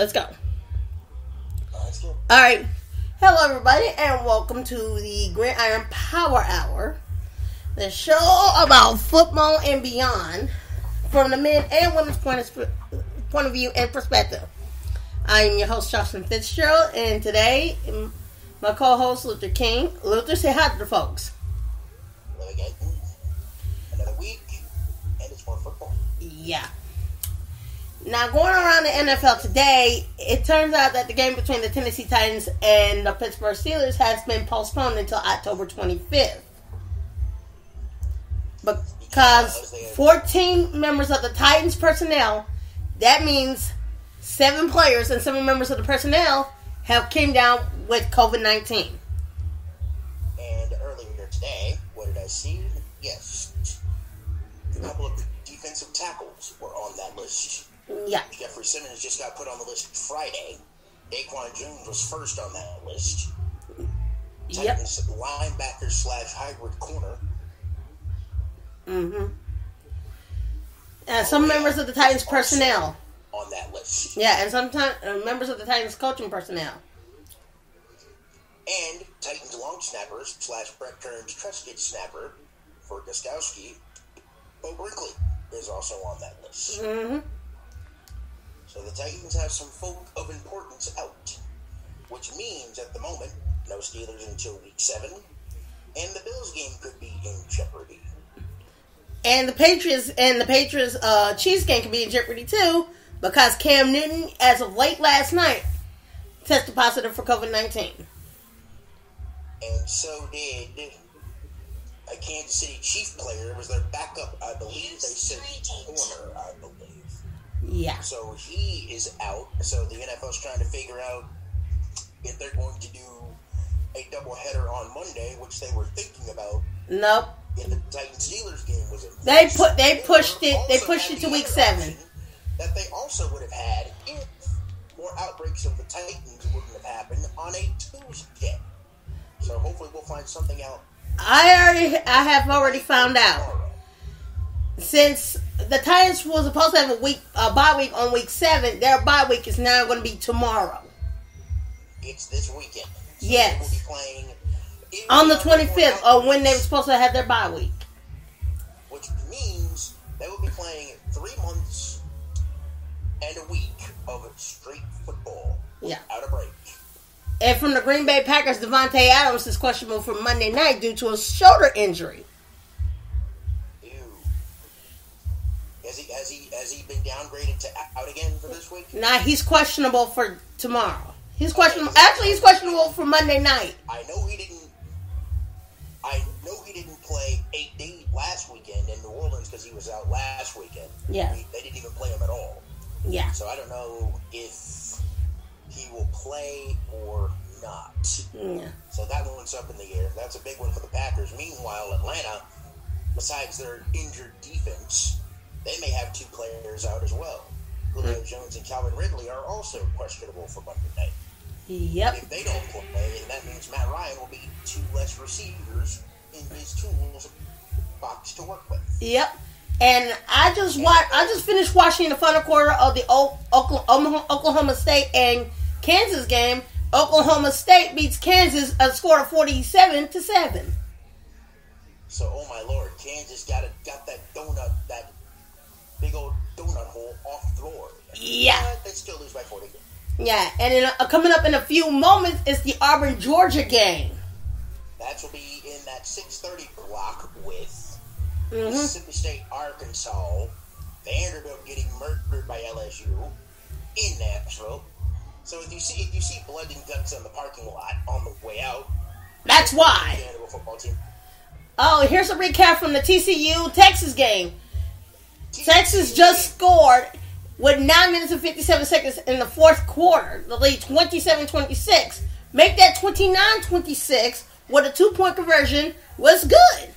Let's go. All right. Hello, everybody, and welcome to the Gridiron Power Hour, the show about football and beyond from the men and women's point of, point of view and perspective. I am your host, Justin Fitzgerald, and today my co-host Luther King. Luther, say hi to the folks. Hello again. Another week, and it's more football. Yeah. Now, going around the NFL today, it turns out that the game between the Tennessee Titans and the Pittsburgh Steelers has been postponed until October 25th. Because 14 members of the Titans personnel, that means seven players and seven members of the personnel have came down with COVID-19. And earlier today, what did I see? Yes, a couple of defensive tackles were on that list. Yeah. Jeffrey Simmons just got put on the list Friday. Daquan Jones was first on that list. Yep. Titans linebacker slash hybrid corner. Mm-hmm. And some members of the Titans personnel. on that list. Yeah, and sometimes uh, members of the Titans coaching personnel. And Titans long snappers slash Brett Kern's Trescott snapper for Gostkowski, Beau Brinkley is also on that list. Mm-hmm. So the Titans have some folk of importance out, which means at the moment, no Steelers until week seven, and the Bills game could be in jeopardy. And the Patriots and the Patriots uh, Chiefs game could be in jeopardy too because Cam Newton, as of late last night, tested positive for COVID nineteen. And so did a Kansas City Chief player. It was their backup, I believe. They said corner, I believe. Yeah. So he is out. So the NFL's trying to figure out if they're going to do a doubleheader on Monday, which they were thinking about. Nope. If the Titans Steelers game was in They put- they pushed it- they pushed it to week seven. That they also would have had if more outbreaks of the Titans wouldn't have happened on a Tuesday. So hopefully we'll find something out I already I have already found out since the Titans was supposed to have a week a bye week on week seven. Their bye week is now going to be tomorrow It's this weekend. So Yes. Playing on the twenty fifth, or when they were supposed to have their bye week. Which means they will be playing three months and a week of straight football Yeah. Out of break. And from the Green Bay Packers, Davante Adams is questionable for Monday night due to a shoulder injury. Has he has he has he been downgraded to out again for this week? Now he's questionable for tomorrow. He's questionable. Actually, he's questionable for Monday night. I know he didn't. I know he didn't play eight days last weekend in New Orleans because he was out last weekend. Yeah. He- they didn't even play him at all. Yeah. So I don't know if he will play or not. Yeah. So that one's up in the air. That's a big one for the Packers. Meanwhile, Atlanta, besides their injured defense, they may have two players out as well. Julio hmm. Jones and Calvin Ridley are also questionable for Monday night. Yep. If they don't play, that means Matt Ryan will be two less receivers in his tools box to work with. Yep. And I just watch. I just finished watching the final quarter of the Oklahoma, Oklahoma State and Kansas game. Oklahoma State beats Kansas a score of forty-seven to seven. So, oh my lord, Kansas got a, got that donut, that big old donut hole off the floor. Yeah. But they still lose by 40. Yeah. And then uh, coming up in a few moments is the Auburn Georgia game. That will be in that 6:30 block with hmm Mississippi State, Arkansas, Vanderbilt getting murdered by LSU in Nashville. So if you see if you see blood and guts on the parking lot on the way out, That's why. Football team. Oh, here's a recap from the TCU Texas game. Texas just scored with 9 minutes and 57 seconds in the fourth quarter. The lead 27 26. Make that 29 26 with a two point conversion was good.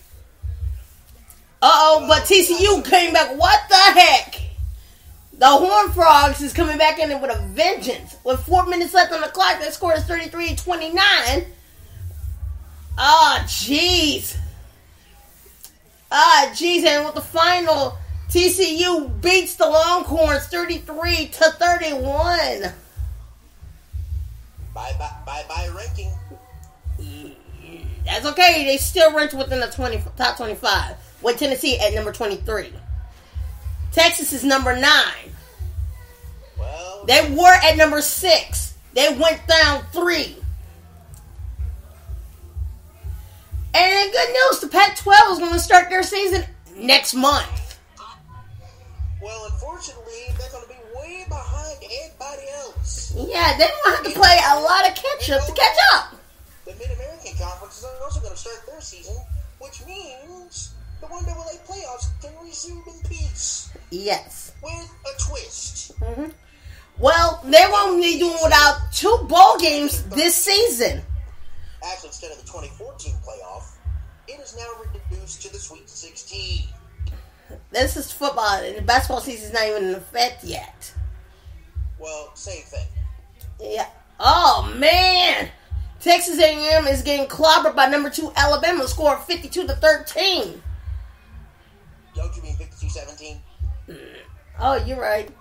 Uh oh, but TCU came back. What the heck? The Horn Frogs is coming back in with a vengeance. With four minutes left on the clock, their score is 33 29. Ah, jeez. Ah, jeez, and with the final, TCU beats the Longhorns 33 to 31. Bye bye bye bye ranking. That's okay. They still ranked within the 20, top 25. With Tennessee at number 23. Texas is number 9. Well, They were at number 6. They went down 3. And good news, the Pac 12 is going to start their season next month. Well, unfortunately, they're going to be way behind everybody else. Yeah, they're going to have to play a lot of catch up to catch up. The Mid American Conference is also going to start their season, which means the one AA playoffs can resume in peace Yes. with a twist. hmm Well, they won't be doing without two bowl games this season. Actually, instead of the 2014 playoff, it is now reduced to the Sweet 16. This is football, and the basketball season's not even in effect yet. Well, same thing. Yeah. Oh man, Texas A&M is getting clobbered by number two Alabama, scored fifty-two to thirteen. Don't you mean 52 17? Oh, you're right.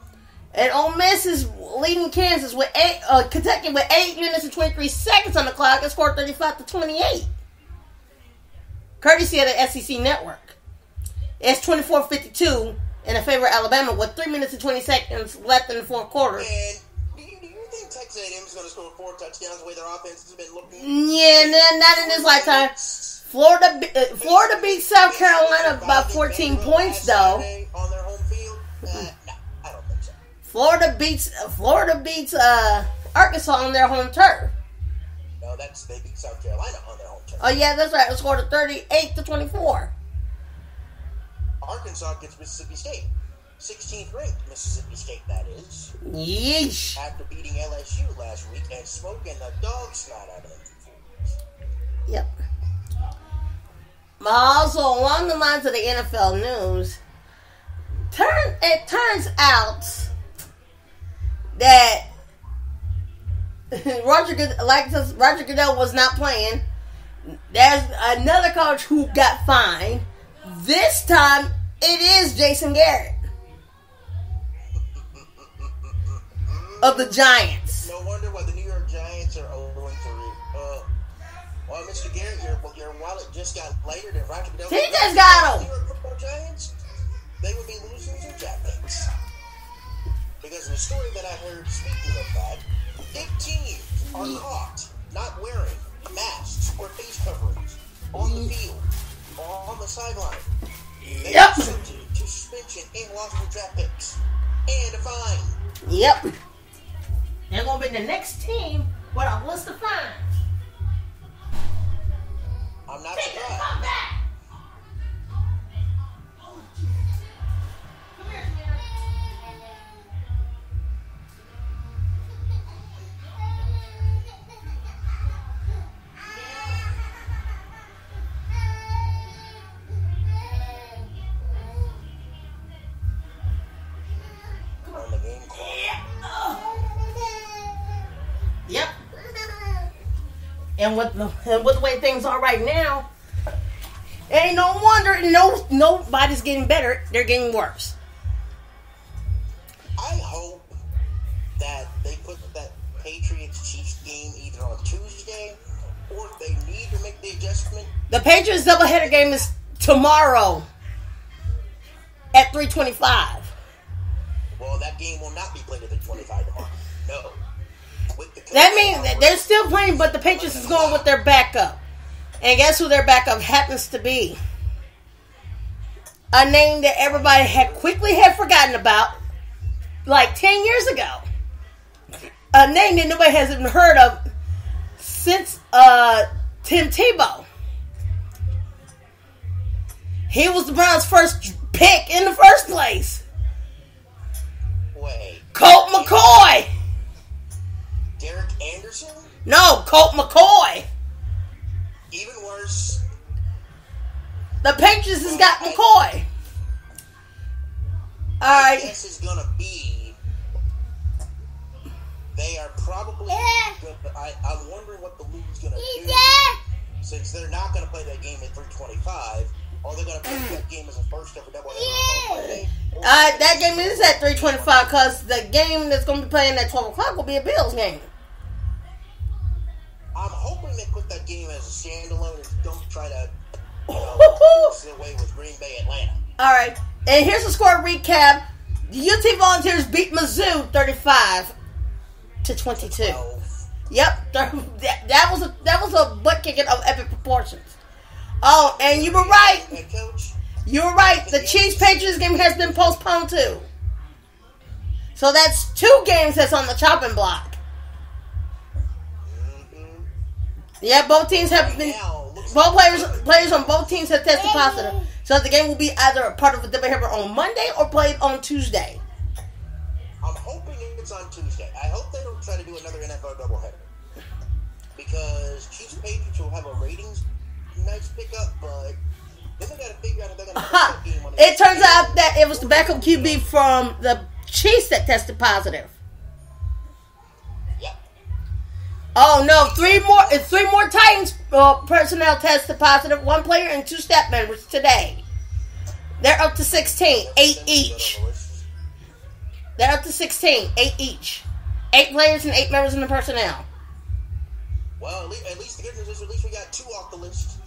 And Ole Miss is leading Kansas with eight, uh, Kentucky with eight minutes and twenty-three seconds on the clock and scored thirty-five to twenty-eight. Courtesy of the SEC network. It's 24-52 in a favor of Alabama with three minutes and twenty seconds left in the fourth quarter. And do you, do you think Texas A&M is going to score four touchdowns the way their offense has been looking? Yeah, no, not in this lifetime. Florida, uh, Florida beat South Carolina by 14 points, though. On their home field? Uh, no, I don't think so. Florida beats uh, Florida beats uh, Arkansas on their home turf. No, that's they beat South Carolina on their home turf. Oh yeah, that's right. It scored a 38 to 24. Arkansas gets Mississippi State. 16th ranked Mississippi State, that is. Yeesh. After beating LSU last week and smoking the dog snot out of them. Yep. But also along the lines of the NFL news, turn it turns out that Roger like Roger Goodell was not playing. There's another coach who got fined. This time it is Jason Garrett of the Giants. No wonder why the New York Giants are 0 3. Uh, well, Mr. Garrett, your, your wallet just got than Roger Goodell. He just got 'em. New York Football Giants, they would be losing their draft. Because in the story that I heard, speaking of that, big teams are caught not wearing masks or face coverings on the field or on the sideline. They Yep. to suspension and loss of draft picks and a fine. Yep. They're gonna be the next team with a list of fines. I'm not Take surprised. And with the and with the way things are right now, ain't no wonder no nobody's getting better. They're getting worse. I hope that they put that Patriots Chiefs game either on Tuesday or if they need to make the adjustment. The Patriots doubleheader game is tomorrow at three twenty-five. Well, that game will not be played at the 25 tomorrow. No. That means that they're still playing, but the Patriots is going with their backup. And guess who their backup happens to be? A name that everybody had quickly had forgotten about, like ten years ago. A name that nobody has even heard of since uh, Tim Tebow. He was the Browns' first pick in the first place. Wait. Colt McCoy. Derek Anderson? No, Colt McCoy. Even worse. The Patriots has got McCoy. All My right. guess is going to be they are probably. Gonna, I, I'm wondering what the league's going to do since they're not going to play that game at 325. Are they going to play that game as a first ever double on Monday? Uh, that game is at 325 because the game that's going to be playing at 12 o'clock will be a Bills game. Standalone don't try to you know, force it away with Green Bay Atlanta. All right, and here's the score recap. The UT Volunteers beat Mizzou 35 to 22. Well, Yep, that, that was a that was a butt kicking of epic proportions. Oh, and you were right. Coach. You were right. The Chiefs Patriots game has been postponed too. So that's two games that's on the chopping block. Yeah, both teams have been. Now, Both like- players players on both teams have tested positive. So the game will be either a part of a doubleheader on Monday or played on Tuesday. I'm hoping it's on Tuesday. I hope they don't try to do another NFL doubleheader. Because Chiefs Patriots will have a ratings nice pickup, but then they got to figure out if they're going to game on. it turns out that it was the backup QB from the Chiefs that tested positive. Oh no! Three more, three more Titans uh, personnel tested positive. One player and two staff members today. They're up to 16, eight Then we go each. on the list. They're up to 16, eight each. Eight players and eight members in the personnel. Well, at least, at least the good news is at least we got two off the list.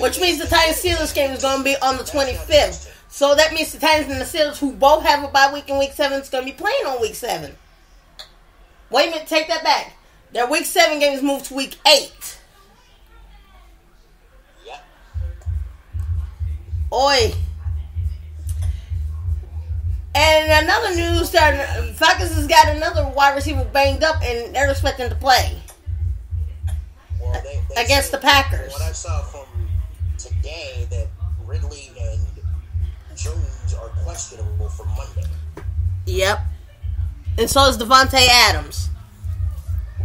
Which means the Titans Steelers game is going to be on the 25th. So that means the Titans and the Steelers, who both have a bye week in week seven, is going to be playing on week seven. Wait a minute, take that back. Their week seven games moved to week eight. Yep. Oi. And another news that uh, Falcons has got another wide receiver banged up and they're expecting to play. Well, they, they Against said- the Packers. What I saw from today that Ridley and Jones are questionable for Monday. Yep. And so is Davante Adams.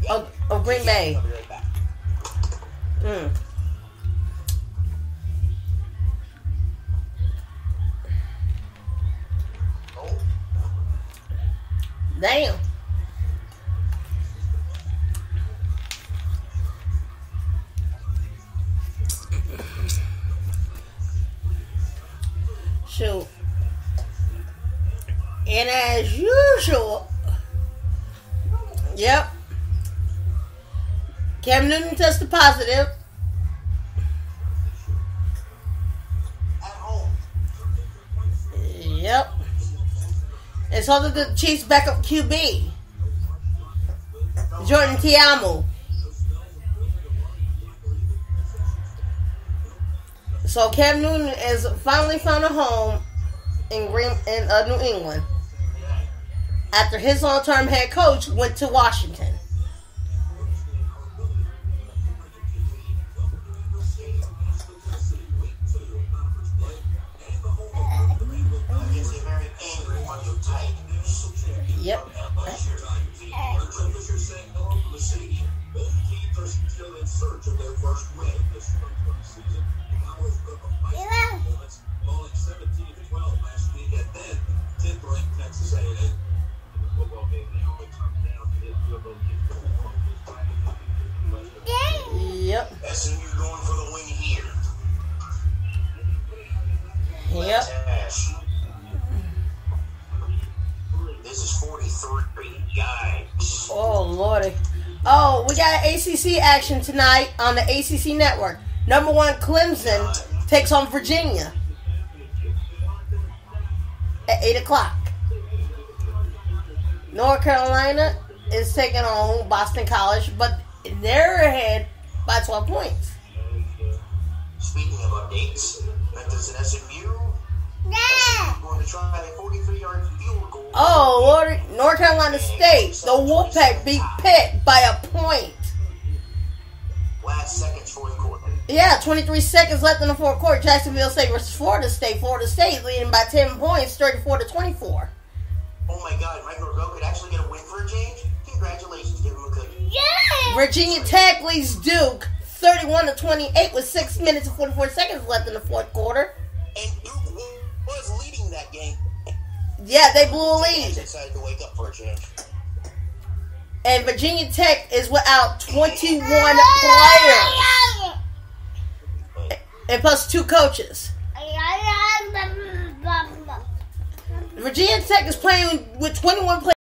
Of, of Green Bay. I'll be right back. Mm. Damn. Cam Newton tested positive. Yep. And so did the Chiefs backup QB, Jordan Ta'amu. So Cam Newton has finally found a home in Green in uh, New England after his long-term head coach went to Washington. Going for the win here. Yep. This is 43. Yikes. Oh lordy. Oh, we got ACC action tonight on the ACC network. Number one Clemson takes on Virginia at eight o'clock. North Carolina is taking on Boston College, but they're ahead by twelve points. Speaking of updates, Memphis and SMU going to try a 43 yard field goal. Oh lordy, North Carolina State, the Wolfpack beat Pitt by a point. Last seconds, fourth quarter. Yeah, 23 seconds left in the fourth quarter. Jacksonville State versus Florida State. Florida State leading by 10 points, 34 to 24. Oh my god, Mike Norvell could actually get a win for a change? Congratulations, give him a cookie. Virginia Tech leads Duke 31 to 28 with 6 minutes and 44 seconds left in the fourth quarter. And Duke was leading that game. Yeah, they blew a lead. decided to wake up for a change. And Virginia Tech is without 21 players and plus two coaches. Virginia Tech is playing with 21 players.